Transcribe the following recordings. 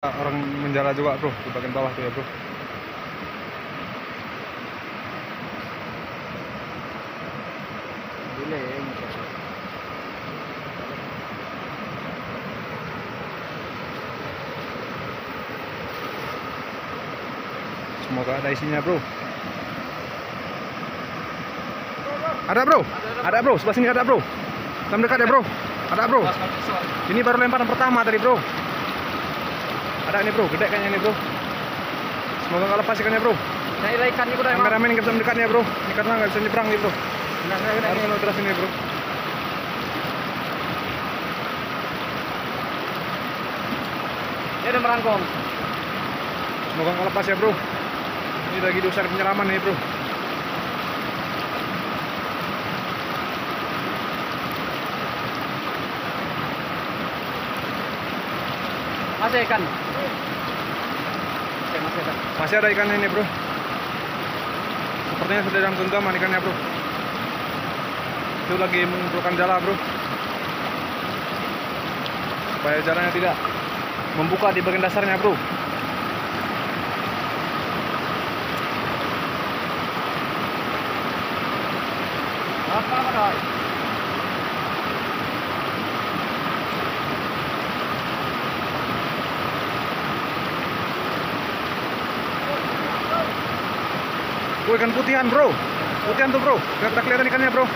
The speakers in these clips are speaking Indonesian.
orang menjala juga bro. Di bagian bawah tuh ya bro. Guling. semoga ada isinya bro. Ada bro? Ada bro. Sebelah sini ada bro. Kita mendekat ya bro. Ada bro. Ini baru lemparan pertama tadi bro ada ini bro. Gede kayaknya ini bro. Semoga nggak lepas ikannya bro. Nah, ila ikan itu dah. kameramen nggak bisa mendekat ya bro. Ini karena nggak bisa nyebrang nih bro. Nah, nah, nah, harus terus ini bro. Dia ada merangkong. semoga nggak lepas ya bro. Ini lagi diusir penyelaman nih bro Masih ikan. Masih ikan. masih ada ikan ini bro. Sepertinya sudah dalam genggaman ikannya bro. Itu lagi mengumpulkan jala bro. Supaya jalannya tidak membuka di bagian dasarnya bro. Apa apa Oh, ikan putihan bro. Putihan tuh bro. Nggak pernah kelihatan ikannya bro.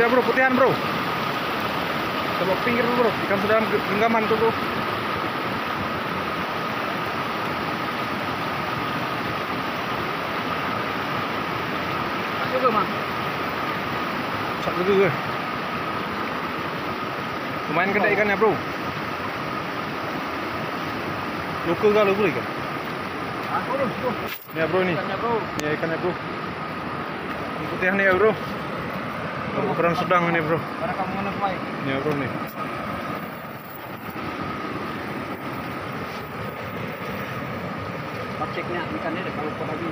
Ya bro putihan bro. Coba pinggir dulu bro. Ikan sudah dalam genggaman tuh bro. Ke mang. sak dulu gue lumayan gede ikannya bro. Luka gak luka ikan. Ini ya bro ini. Ikannya bro. ini ya ikannya bro. Ini putihan nih ya bro ukuran sedang ini bro. Ya bro nih. Ceknya ikannya dah kalau lagi.